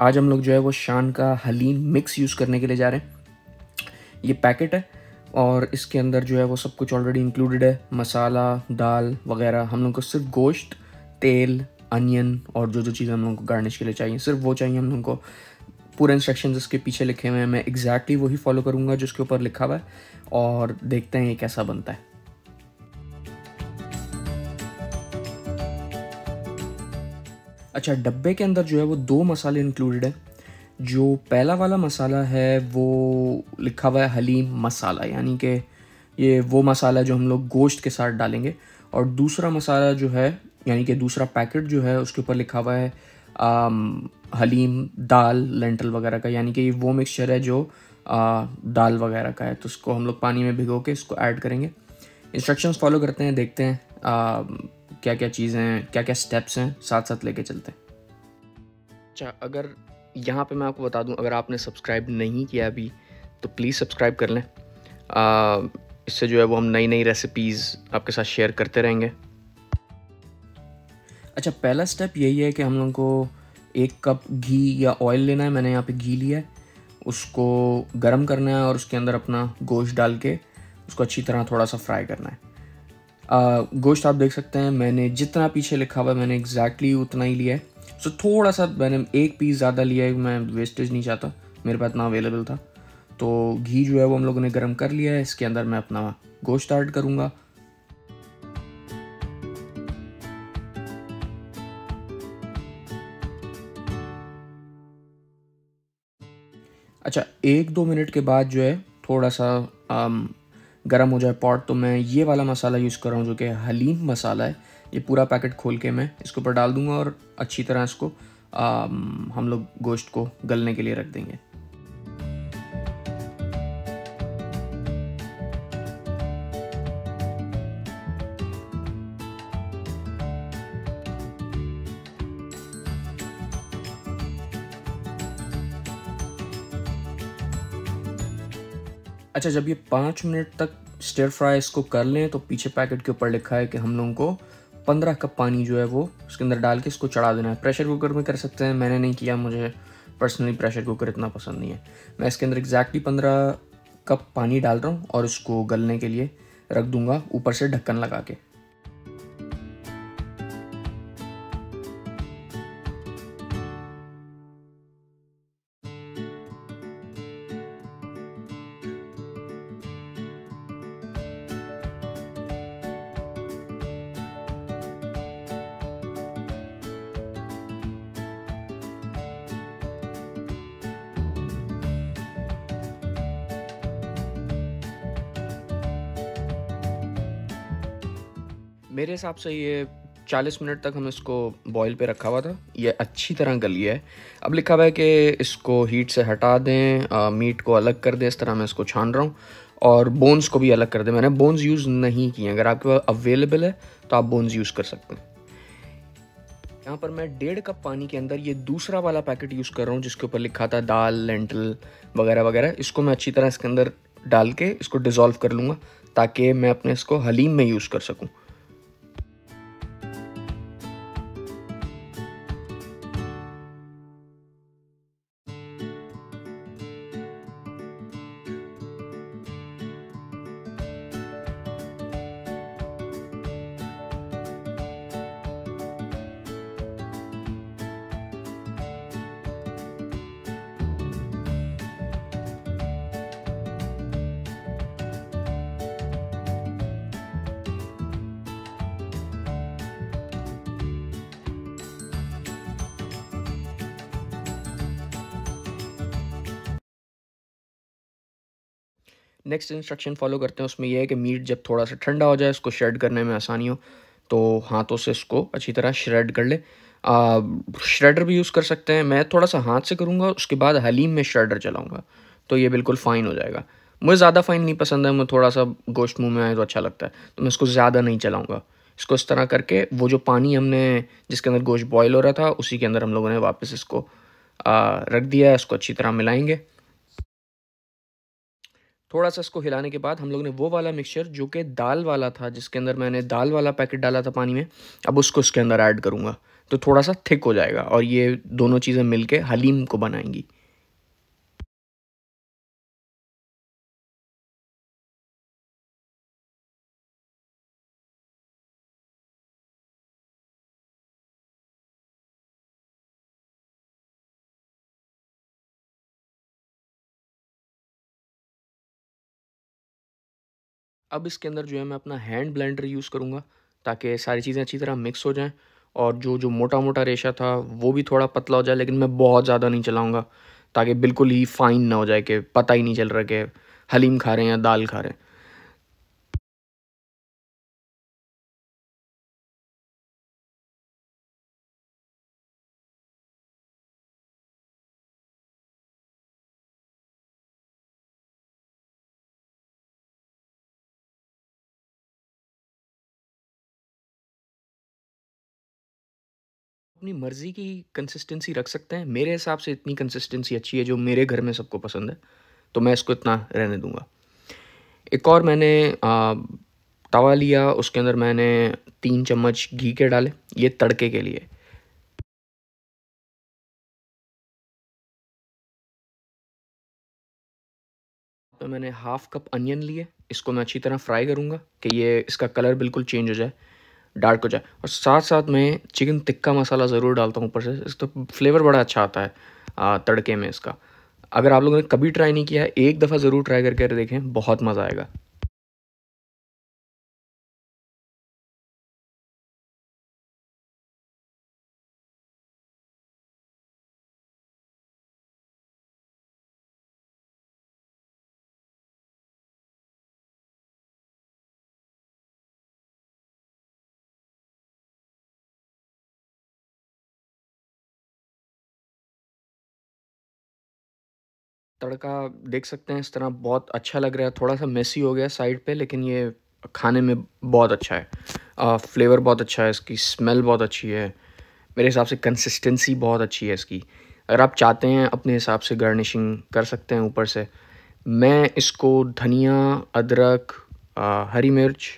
आज हम लोग जो है वो शान का हलीम मिक्स यूज़ करने के लिए जा रहे हैं। ये पैकेट है और इसके अंदर जो है वो सब कुछ ऑलरेडी इंक्लूडेड है। मसाला, दाल वगैरह, हम लोग को सिर्फ़ गोश्त, तेल अनियन और जो जो चीज़ें हम लोग को गार्निश के लिए चाहिए, सिर्फ़ वो चाहिए हम लोग को। पूरे इंस्ट्रक्शन इसके पीछे लिखे हुए हैं। मैं एग्जैक्टली exactly वही फॉलो करूँगा जिसके ऊपर लिखा हुआ है और देखते हैं ये कैसा बनता है। अच्छा डब्बे के अंदर जो है वो दो मसाले इंक्लूडेड हैं। जो पहला वाला मसाला है वो लिखा हुआ है हलीम मसाला यानी कि ये वो मसाला जो हम लोग गोश्त के साथ डालेंगे। और दूसरा मसाला जो है यानी कि दूसरा पैकेट जो है उसके ऊपर लिखा हुआ है आम, हलीम दाल लेंटल वगैरह का यानी कि ये वो मिक्सचर है जो आ, दाल वगैरह का है। तो उसको हम लोग पानी में भिगो के इसको ऐड करेंगे। इंस्ट्रक्शंस फॉलो करते हैं देखते हैं आ, क्या क्या चीज़ें हैं क्या क्या स्टेप्स हैं साथ साथ लेके चलते हैं। अच्छा अगर यहाँ पे मैं आपको बता दूँ अगर आपने सब्सक्राइब नहीं किया अभी तो प्लीज़ सब्सक्राइब कर लें। इससे जो है वो हम नई नई रेसिपीज़ आपके साथ शेयर करते रहेंगे। अच्छा पहला स्टेप यही है कि हम लोग को एक कप घी या ऑयल लेना है मैंने यहाँ पे घी लिया है। उसको गर्म करना है और उसके अंदर अपना गोश्त डाल के उसको अच्छी तरह थोड़ा सा फ्राई करना है। गोश्त आप देख सकते हैं मैंने जितना पीछे लिखा हुआ है मैंने एग्जैक्टली exactly उतना ही लिया है। सो so, थोड़ा सा मैंने एक पीस ज़्यादा लिया है मैं वेस्टेज नहीं चाहता मेरे पास इतना अवेलेबल था। तो घी जो है वो हम लोगों ने गर्म कर लिया है इसके अंदर मैं अपना गोश्त ऐड करूँगा। अच्छा एक दो मिनट के बाद जो है थोड़ा सा आम, गर्म हो जाए पॉट तो मैं ये वाला मसाला यूज़ कर रहा हूँ जो कि हलीम मसाला है। ये पूरा पैकेट खोल के मैं इसके ऊपर डाल दूँगा और अच्छी तरह इसको आ, हम लोग गोश्त को गलने के लिए रख देंगे। अच्छा जब ये पाँच मिनट तक स्टेयर फ्राई इसको कर लें तो पीछे पैकेट के ऊपर लिखा है कि हम लोगों को पंद्रह कप पानी जो है वो उसके अंदर डाल के इसको चढ़ा देना है। प्रेशर कुकर में कर सकते हैं, मैंने नहीं किया, मुझे पर्सनली प्रेशर कुकर इतना पसंद नहीं है। मैं इसके अंदर एग्जैक्टली पंद्रह कप पानी डाल रहा हूँ और उसको गलने के लिए रख दूँगा ऊपर से ढक्कन लगा के। मेरे हिसाब से ये 40 मिनट तक हम इसको बॉईल पे रखा हुआ था। ये अच्छी तरह गली है। अब लिखा हुआ है कि इसको हीट से हटा दें आ, मीट को अलग कर दें इस तरह मैं इसको छान रहा हूँ। और बोन्स को भी अलग कर दें। मैंने बोन्स यूज़ नहीं किए अगर आपके पास अवेलेबल है तो आप बोन्स यूज़ कर सकते हैं। यहाँ पर मैं डेढ़ कप पानी के अंदर ये दूसरा वाला पैकेट यूज़ कर रहा हूँ जिसके ऊपर लिखा था दाल लेंटल वगैरह वगैरह। इसको मैं अच्छी तरह इसके अंदर डाल के इसको डिज़ोल्व कर लूँगा ताकि मैं अपने इसको हलीम में यूज़ कर सकूँ। नेक्स्ट इंस्ट्रक्शन फॉलो करते हैं उसमें यह है कि मीट जब थोड़ा सा ठंडा हो जाए उसको श्रेड करने में आसानी हो तो हाथों से इसको अच्छी तरह श्रेड कर ले। श्रेडर भी यूज़ कर सकते हैं मैं थोड़ा सा हाथ से करूँगा उसके बाद हलीम में श्रेडर चलाऊँगा तो ये बिल्कुल फ़ाइन हो जाएगा। मुझे ज़्यादा फ़ाइन नहीं पसंद है मुझे थोड़ा सा गोश्त मुँह में आए तो अच्छा लगता है तो मैं इसको ज़्यादा नहीं चलाऊँगा। इसको इस तरह करके वो जो पानी हमने जिसके अंदर गोश्त बॉयल हो रहा था उसी के अंदर हम लोगों ने वापस इसको आ, रख दिया है इसको अच्छी तरह मिलाएँगे। थोड़ा सा इसको हिलाने के बाद हम लोग ने वो वाला मिक्सचर जो कि दाल वाला था, जिसके अंदर मैंने दाल वाला पैकेट डाला था पानी में, अब उसको इसके अंदर ऐड करूँगा। तो थोड़ा सा थिक हो जाएगा और ये दोनों चीज़ें मिलके हलीम को बनाएँगी। अब इसके अंदर जो है मैं अपना हैंड ब्लेंडर यूज़ करूँगा, ताकि सारी चीज़ें अच्छी तरह मिक्स हो जाएँ, और जो जो मोटा मोटा रेशा था, वो भी थोड़ा पतला हो जाए, लेकिन मैं बहुत ज़्यादा नहीं चलाऊँगा, ताकि बिल्कुल ही फ़ाइन ना हो जाए, कि पता ही नहीं चल रहा कि हलीम खा रहे हैं या दाल खा रहे हैं। अपनी मर्ज़ी की कंसिस्टेंसी रख सकते हैं। मेरे हिसाब से इतनी कंसिस्टेंसी अच्छी है जो मेरे घर में सबको पसंद है तो मैं इसको इतना रहने दूँगा। एक और मैंने आ, तवा लिया उसके अंदर मैंने तीन चम्मच घी के डाले ये तड़के के लिए। तो मैंने हाफ़ कप अनियन लिए इसको मैं अच्छी तरह फ्राई करूँगा कि ये इसका कलर बिल्कुल चेंज हो जाए। डार्क हो जाए। और साथ साथ मैं चिकन टिक्का मसाला ज़रूर डालता हूँ ऊपर से। इसका तो फ्लेवर बड़ा अच्छा आता है आ, तड़के में इसका। अगर आप लोगों ने कभी ट्राई नहीं किया है एक दफ़ा ज़रूर ट्राई करके देखें बहुत मज़ा आएगा। तड़का देख सकते हैं इस तरह बहुत अच्छा लग रहा है। थोड़ा सा मेसी हो गया साइड पे लेकिन ये खाने में बहुत अच्छा है। आ, फ्लेवर बहुत अच्छा है इसकी स्मेल बहुत अच्छी है। मेरे हिसाब से कंसिस्टेंसी बहुत अच्छी है इसकी। अगर आप चाहते हैं अपने हिसाब से गार्निशिंग कर सकते हैं ऊपर से। मैं इसको धनिया अदरक हरी मिर्च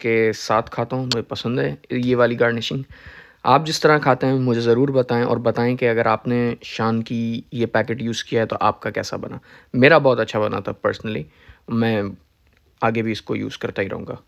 के साथ खाता हूँ मुझे पसंद है। ये वाली गार्निशिंग आप जिस तरह खाते हैं, मुझे ज़रूर बताएँ और बताएँ कि अगर आपने शान की ये पैकेट यूज़ किया है तो आपका कैसा बना? मेरा बहुत अच्छा बना था, पर्सनली। मैं आगे भी इसको यूज़ करता ही रहूँगा।